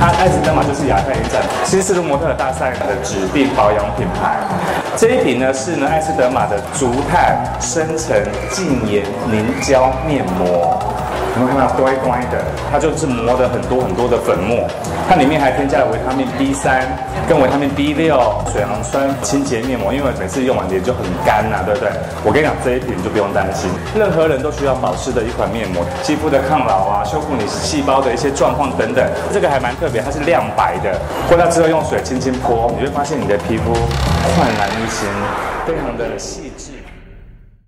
它艾斯德玛就是亚太一站新丝路模特大赛的指定保养品牌。这一瓶呢是呢爱斯德玛的竹炭深层净颜凝胶面膜。你会看到乖乖的，它就是磨的很多很多的粉末，它里面还添加了维他命 B 三跟维他命 B 六、水杨酸清洁面膜，因为每次用完脸就很干呐、对不对？我跟你讲，这一瓶就不用担心，任何人都需要保湿的一款面膜，肌肤的抗老啊，修复你细胞的一些状况等等。这个还蛮特别，它是亮白的，过掉之后用水轻轻泼，你会发现你的皮肤焕然一新，非常的细致。